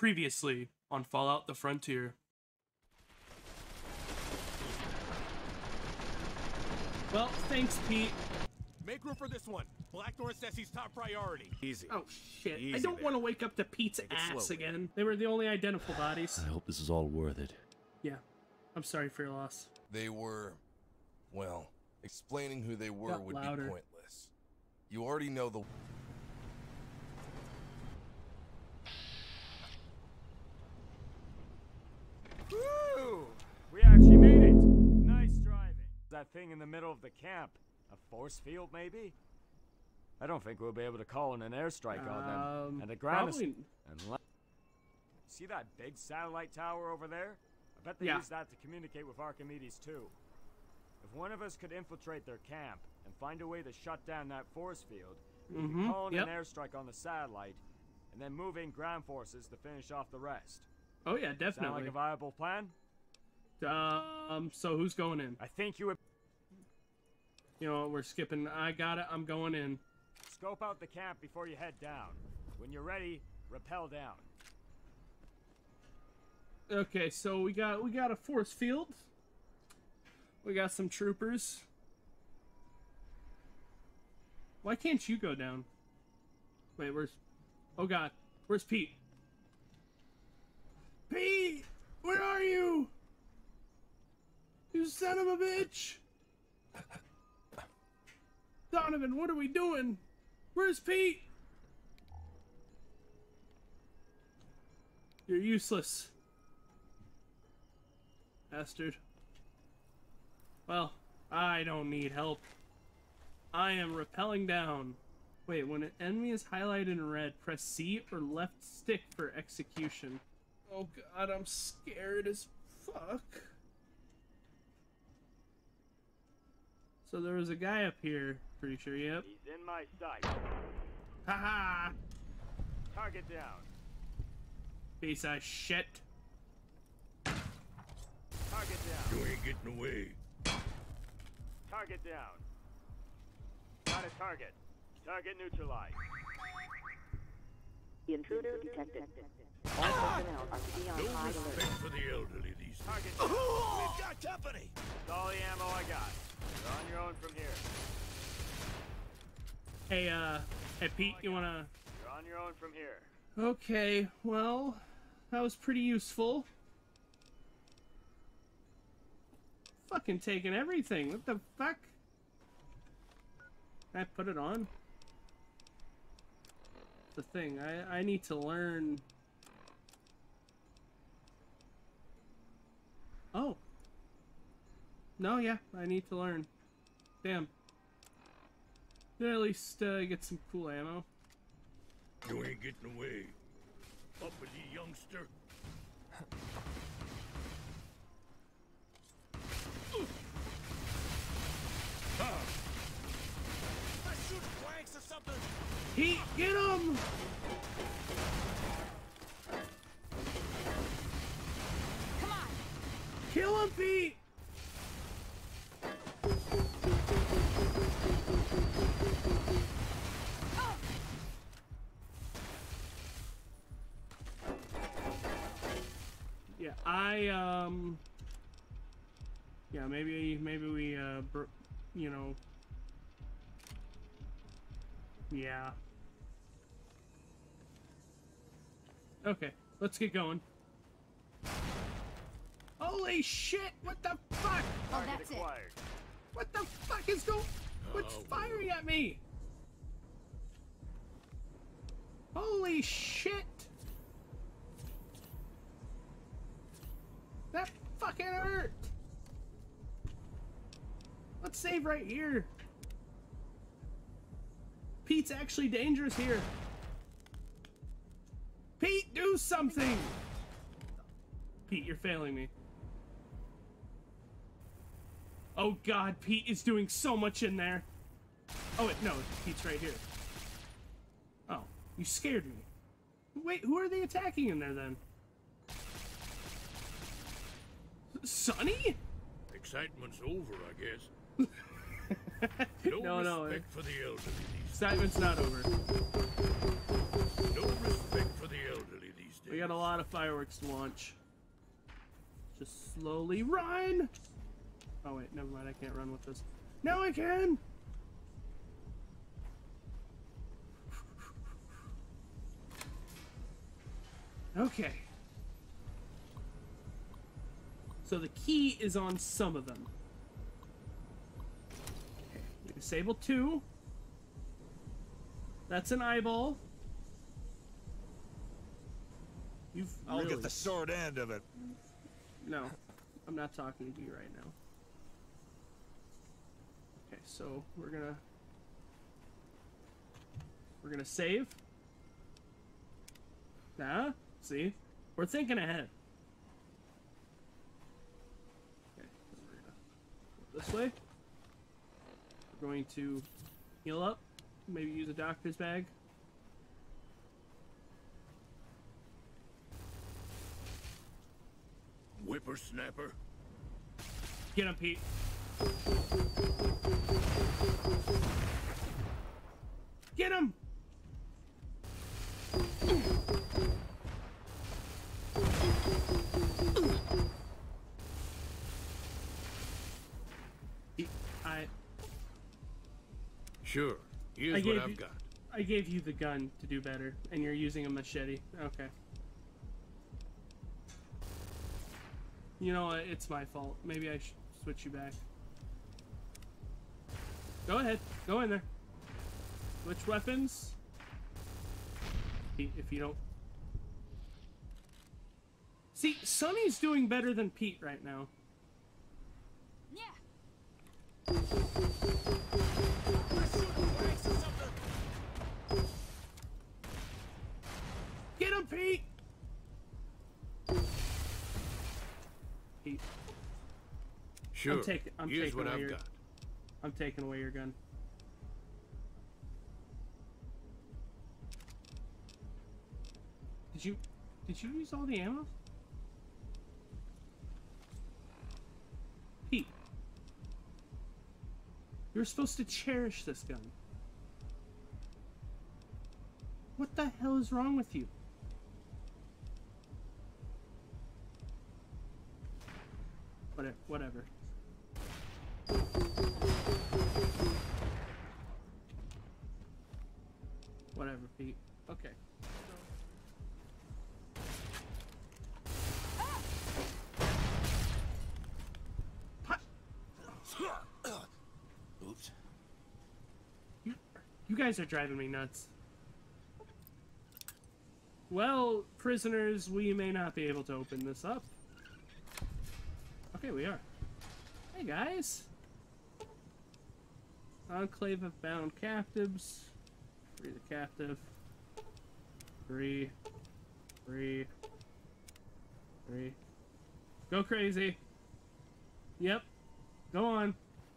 Previously on Fallout the Frontier. Well, thanks, Pete. Make room for this one. Blackthorn says he's top priority. Easy. Oh shit! I don't want to wake up to Pete's ass slowly. again. They were the only identical bodies. I hope this is all worth it. Yeah, I'm sorry for your loss. They were, well, explaining who they were Got would louder. be pointless. You already know the. That thing in the middle of the camp. A force field, maybe? I don't think we'll be able to call in an airstrike on them. Um, And the ground is... See that big satellite tower over there? I bet they Yeah. use that to communicate with Archimedes 2. If one of us could infiltrate their camp and find a way to shut down that force field, we Mhm, could call in yep. an airstrike on the satellite, and then move in ground forces to finish off the rest. Oh yeah, definitely. Sound like a viable plan? um, so who's going in? I think you would You know, what, we're skipping. I got it. I'm going in. scope out the camp before you head down. When you're ready, rappel down. Okay, so we got we got a force field. We got some troopers. Why can't you go down? Wait, where's? Oh God, where's Pete? Pete, where are you? You son of a bitch! Donovan, what are we doing? Where's Pete? You're useless. Bastard. Well, I don't need help. I am rappelling down. Wait, when an enemy is highlighted in red, press C or left stick for execution. Oh god, I'm scared as fuck. So there was a guy up here, pretty sure, yep. He's in my sight. Haha! Target down. Piece of shit. Target down. You ain't getting away. Target down. Got a target. Target neutralized. Intruder detected. All personnel are to be on high alert. for the elderly these days. Target. We've got company. That's all the ammo I got. You're on your own from here. Hey, uh, hey Pete, you wanna... You're on your own from here. Okay, well, that was pretty useful. Fucking taking everything. What the fuck? Can I put it on? The thing. I I need to learn. Oh. No, yeah, I need to learn. Damn. At least uh, get some cool ammo. You ain't getting away. Uppity youngster. shoot blanks or something. Pete, get him! Come on! Kill him, Pete! Yeah, I um Yeah, maybe maybe we uh you know Yeah. Okay, let's get going. Holy shit! What the fuck? Oh, Target that's it. What the fuck is going? What's Oh, firing at me? Holy shit! That fucking hurt. Let's save right here. Pete's actually dangerous here. Pete, do something! Pete, you're failing me. Oh god, Pete is doing so much in there. Oh wait, no, Pete's right here. Oh, you scared me. Wait, who are they attacking in there then? Sonny? Excitement's over, I guess. no, no, respect for the elderly these excitement's not over. No respect for the elderly these We got a lot of fireworks to launch. Just slowly run! Oh wait, never mind, I can't run with this. Now I can! Okay. So the key is on some of them. Okay, disable two. That's an eyeball. You've I'll really... get the short end of it. No, I'm not talking to you right now. So we're gonna we're gonna save. Nah, see, we're thinking ahead. Okay, then we're gonna go this way. We're going to heal up. Maybe use a doctor's bag. Whippersnapper. Get him, Pete. Get him! I Sure. Here's I what I've you- got. I gave you the gun to do better, and you're using a machete. Okay. You know what? It's my fault. Maybe I should switch you back. Go ahead. Go in there. Switch weapons. Pete, if you don't. See, Sonny's doing better than Pete right now. Yeah. Get him, Pete! Pete, Sure. taking- I'm Here's taking what I've got. I'm taking away your gun. Did you did you use all the ammo? Pete. You're supposed to cherish this gun. What the hell is wrong with you? Whatever. Whatever. Whatever, Pete. Okay. Oops. You, you guys are driving me nuts. Well, prisoners, we may not be able to open this up. Okay, we are. Hey, guys. Enclave of bound captives. Free the captive. Free. Free. Free. Go crazy. Yep. Go on.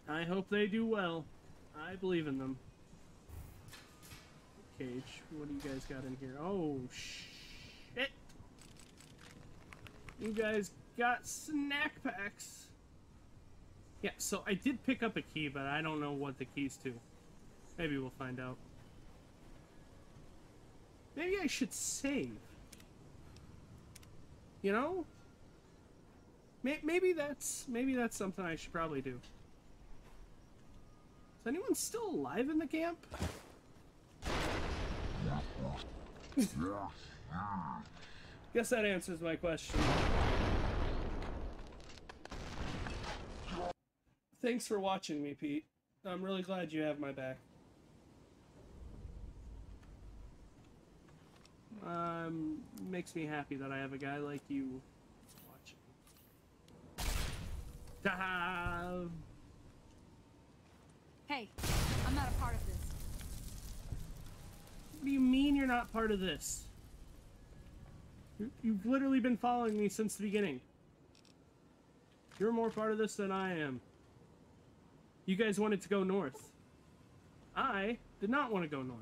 I hope they do well. I believe in them. Cage. What do you guys got in here? Oh, shit. You guys got snack packs. Yeah, so I did pick up a key, but I don't know what the key's to. Maybe we'll find out. Maybe I should save. You know? Maybe that's maybe that's something I should probably do. Is anyone still alive in the camp? Guess that answers my question. Thanks for watching me, Pete. I'm really glad you have my back. Um, makes me happy that I have a guy like you watching. Ta! Hey, I'm not a part of this. What do you mean you're not part of this? You've literally been following me since the beginning. You're more part of this than I am. You guys wanted to go north. I did not want to go north.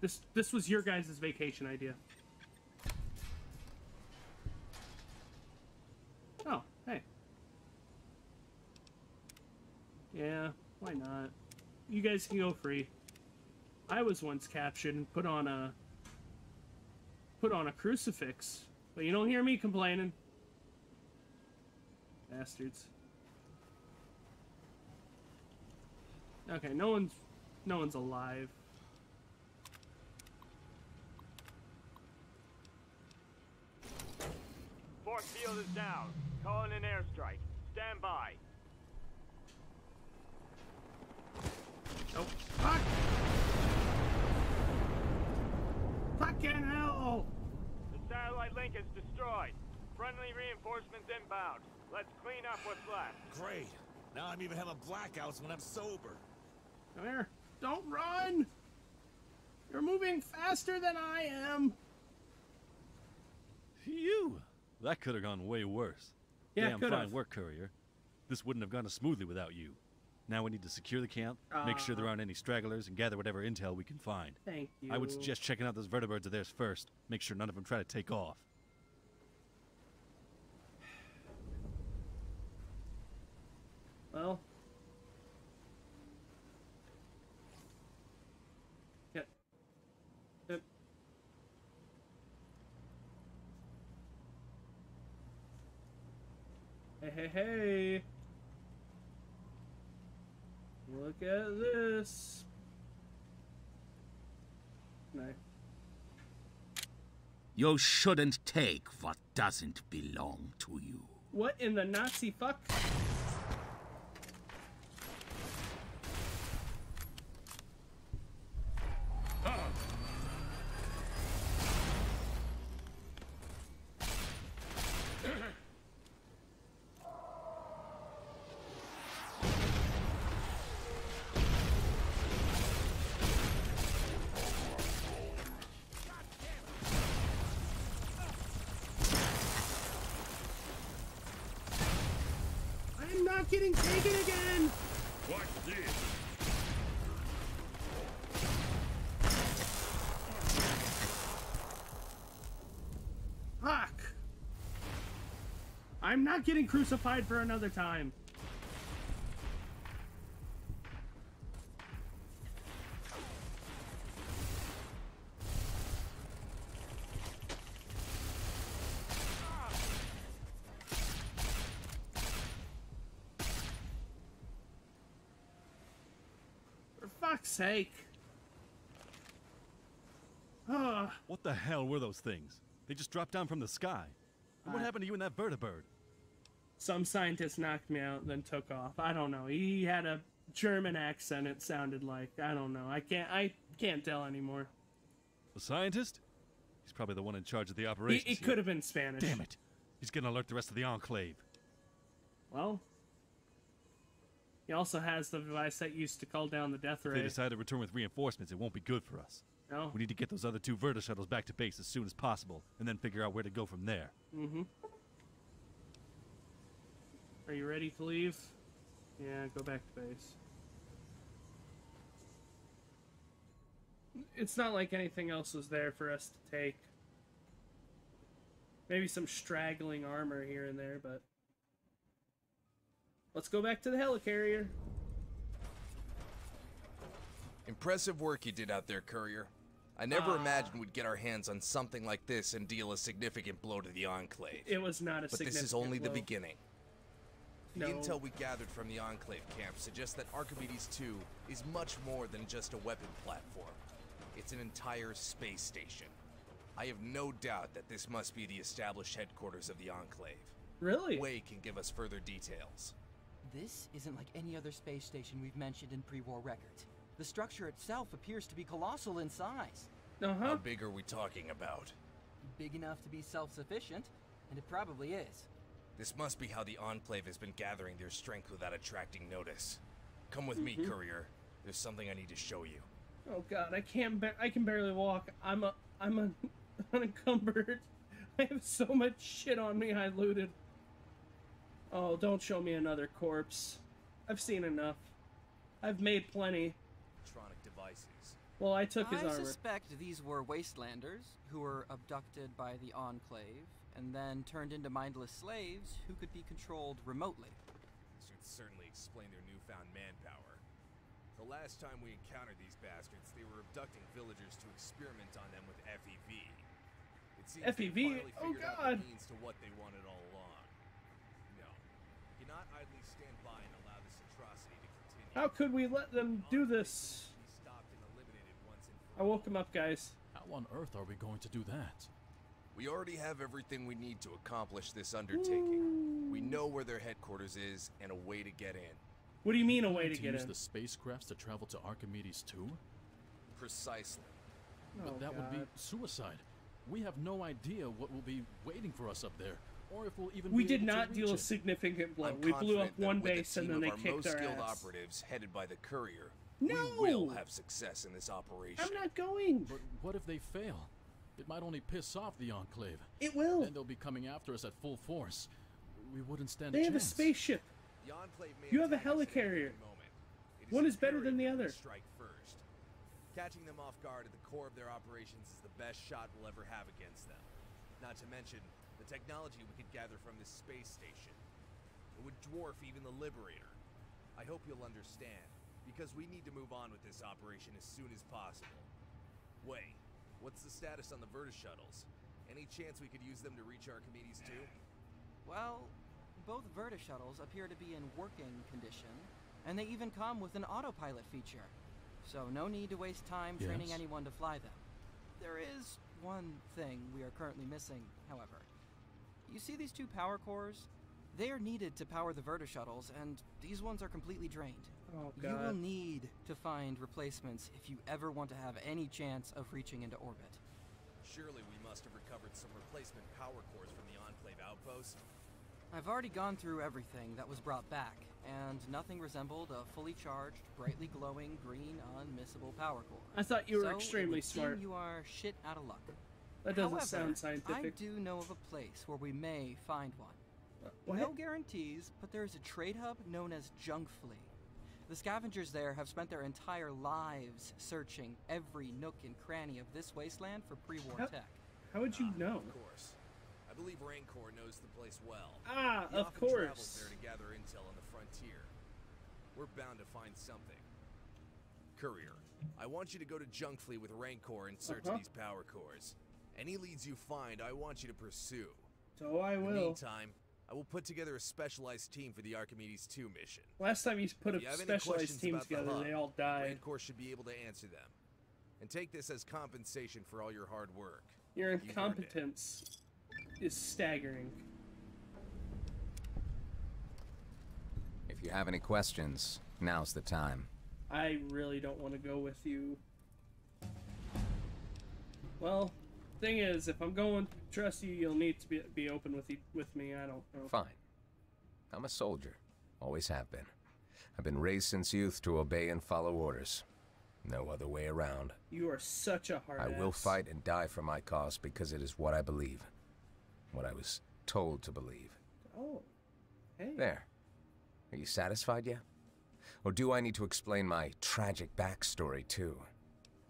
This this was your guys' vacation idea. Oh, hey. Yeah, why not? You guys can go free. I was once captured and put on a put on a crucifix, but you don't hear me complaining. Bastards. Okay, no one's no one's alive. Force field is down. Calling an airstrike. Stand by. Oh, fuck! Fucking hell! The satellite link is destroyed. Friendly reinforcements inbound. Let's clean up what's left. Great. Now I'm even having blackouts when I'm sober. Come here. Don't run! You're moving faster than I am! Phew! That could have gone way worse. Yeah, Damn could fine have. work, courier. This wouldn't have gone as smoothly without you. Now we need to secure the camp, make sure there Uh. aren't any stragglers, and gather whatever intel we can find. Thank you. I would suggest checking out those vertibirds of theirs first. Make sure none of them try to take off. Hey, hey. Look at this. No. You shouldn't take what doesn't belong to you. What in the Nazi fuck? Getting taken again! This. Fuck! I'm not getting crucified for another time. Fuck's sake. Ugh. What the hell were those things? They just dropped down from the sky. And what happened to you and that vertibird? some scientist knocked me out then took off i don't know he had a german accent it sounded like i don't know i can't i can't tell anymore The scientist? He's probably the one in charge of the operation. he, it could have been spanish Damn it! He's gonna alert the rest of the Enclave. well he also has the device that used to call down the death If they ray. decide to return with reinforcements, it won't be good for us. no. We need to get those other two Verta shuttles back to base as soon as possible, and then figure out where to go from there. mm-hmm. Are you ready to leave? Yeah go back to base. It's not like anything else was there for us to take. Maybe some straggling armor here and there but let's go back to the helicarrier Impressive work you did out there, Courier. I never ah. imagined we'd get our hands on something like this and deal a significant blow to the Enclave. it was not a but this is significant only the blow. beginning. The No. intel we gathered from the Enclave camp suggests that Archimedes 2 is much more than just a weapon platform. It's an entire space station. I have no doubt that this must be the established headquarters of the Enclave. really Way can give us further details. This isn't like any other space station we've mentioned in pre-war records. The structure itself appears to be colossal in size. uh-huh How big are we talking about? Big enough to be self-sufficient, and it probably is. This must be how the Enclave has been gathering their strength without attracting notice. Come with me, Courier. There's something I need to show you. Oh god, I can't. Ba- I can barely walk. I'm a. I'm a unencumbered. I have so much shit on me. I looted. Oh, don't show me another corpse. I've seen enough. I've made plenty. Electronic devices. Well, I took his I armor. suspect these were wastelanders who were abducted by the Enclave and then turned into mindless slaves who could be controlled remotely. This would certainly explain their newfound manpower. The The last time we encountered these bastards, they were abducting villagers to experiment on them with FEV. It seems they FEV? finally Oh, figured out God. the means to what they wanted all along. No, you cannot idly stand by and allow this atrocity to continue. How could we let them do this? Be stopped and eliminated once and I woke him up, guys. How on earth are we going to do that? We already have everything we need to accomplish this undertaking. We know where their headquarters is and a way to get in. What do you mean a way to to get use in? the spacecrafts to travel to Archimedes 2? Precisely. Oh, But that would be suicide. We have no idea what will be waiting for us up there, or if we'll even We did not reach deal a significant blow. I'm We blew up one base and then they of our kicked most our skilled ass. operatives headed by the courier. No! We will have success in this operation. I'm not going. But what if they fail? It might only piss off the Enclave. It will. Then they'll be coming after us at full force. We wouldn't stand They a have a spaceship. The Enclave may You have a attack us at any helicarrier. moment. It One is better than the that we other. Strike first. Catching them off guard at the core of their operations is the best shot we'll ever have against them. Not to mention the technology we could gather from this space station. It would dwarf even the Liberator. I hope you'll understand, because we need to move on with this operation as soon as possible. Wait, what's the status on the Vertus shuttles? Any chance we could use them to reach Archimedes 2? Well, both Verta shuttles appear to be in working condition, and they even come with an autopilot feature. So no need to waste time training anyone to fly them. There is one thing we are currently missing, however. You see these two power cores? They are needed to power the Verta shuttles, and these ones are completely drained. Oh You will need to find replacements if you ever want to have any chance of reaching into orbit. Surely we must have recovered some replacement power cores from the Enclave outpost. I've already gone through everything that was brought back, and nothing resembled a fully charged, brightly glowing green unmissable power core. I thought you were So it extremely would seem smart. You are shit out of luck. That doesn't However, sound I do know of a place where we may find one. What? No guarantees, but there is a trade hub known as Junkfleet. The scavengers there have spent their entire lives searching every nook and cranny of this wasteland for pre-war How- tech. How would you Ah, know? Of course. I believe Rancor knows the place well. Ah, He of often travels course. there to gather intel on the frontier. We're bound to find something. Courier, I want you to go to Junkfleet with Rancor in search Uh-huh. of these power cores. Any leads you find, I want you to pursue. So I will. In the will. meantime, I will put together a specialized team for the Archimedes 2 mission. Last time you put If a you specialized team about the together, hub, they all died. Rancor should be able to answer them. And take this as compensation for all your hard work. Your You've earned it. incompetence is staggering. If you have any questions, now's the time. I really don't want to go with you. Well, thing is, if I'm going to trust you, you'll need to be, be open with you, with me. I don't know. Fine. I'm a soldier. Always have been. I've been raised since youth to obey and follow orders. No other way around. You are such a hard I will fight and die for my cause because it is what I believe. What I was told to believe. Oh, hey. There. Are you satisfied yet? Or do I need to explain my tragic backstory too?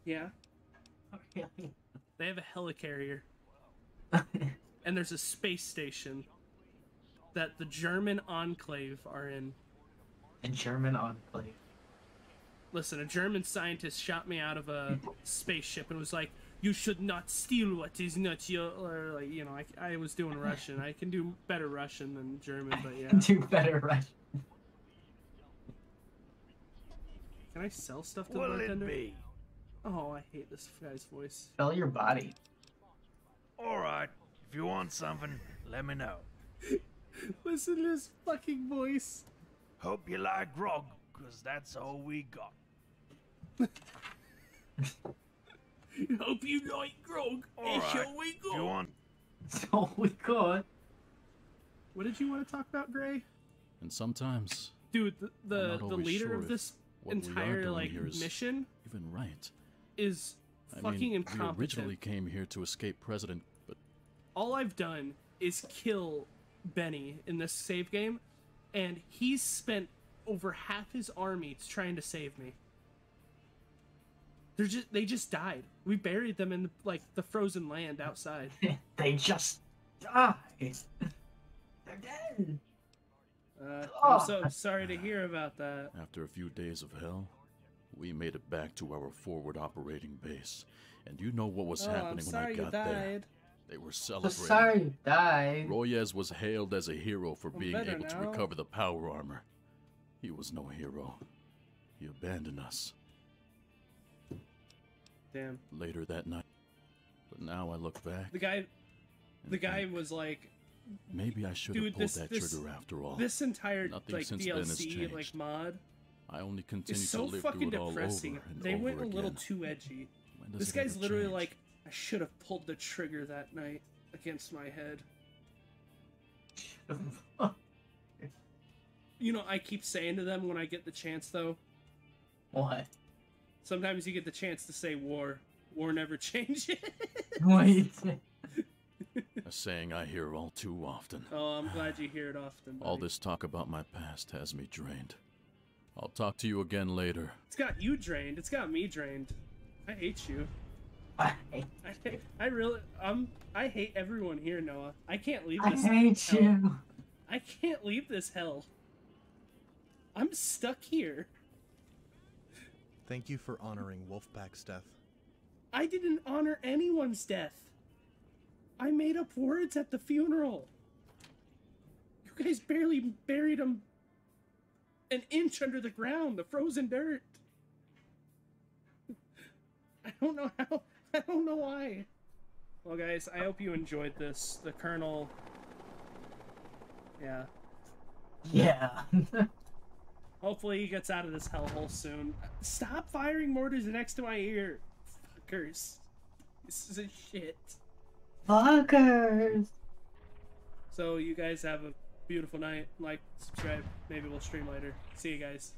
Yeah. They have a helicarrier. and there's a space station that the German enclave are in. A German enclave. Listen, a German scientist shot me out of a spaceship and was like, "You should not steal what is not your." Or like, you know, I, I was doing Russian. I can do better Russian than German, but yeah. Do better, right? Can I sell stuff to the What'll it be? Oh, I hate this guy's voice. Sell your body. Alright, if you want something, let me know. Listen to his fucking voice. Hope you like grog, cause that's all we got. Hope you like grog. And Alright, shall we if go? you want So we got. What did you want to talk about, Gray? And sometimes, Dude, the the, the leader sure of this what we are entire like mission even right. Is I fucking mean, incompetent. we originally came here to escape President, but All I've done is kill Benny in this save game, and he's spent over half his army trying to save me. They're just they just died. We buried them in like the frozen land outside. they just died. They're dead. Uh, Oh. I'm so sorry to hear about that. after a few days of hell, We made it back to our forward operating base, and you know what was Oh, happening when I sorry you got there. They were celebrating. So celebrating. sorry you died. Royez was hailed as a hero for I'm being better able to recover the power armor. He was no hero. He abandoned us Damn. later that night. But now I look back. The guy, the guy think, was like, Maybe I should have pulled this that this trigger after all. this entire Nothing like since then has DLC like mod I only continue is so to live fucking through it all depressing. over and They over went a little again. too edgy. This guy's literally change? like, I should have pulled the trigger that night against my head. You know, I keep saying to them when I get the chance, though. What? Sometimes you get the chance to say war. War never changes. Wait. A saying I hear all too often. oh, I'm glad you hear it often. All this talk about my past has me drained. I'll talk to you again later. It's got you drained. It's got me drained. I hate you. I, I, I really, um, I hate everyone here, Noah. I can't leave This I hate hell. you. I can't leave this hell. I'm stuck here. Thank you for honoring Wolfpack's death. I didn't honor anyone's death. I made up words at the funeral. You guys barely buried him an inch under the ground, the frozen dirt. I don't know how. I don't know why. Well, guys, I hope you enjoyed this. The Colonel. Yeah. Yeah. Hopefully he gets out of this hellhole soon. Stop firing mortars next to my ear. Fuckers. This is a shit. Fuckers. So you guys have a beautiful night. Like, subscribe. Maybe we'll stream later. See you guys.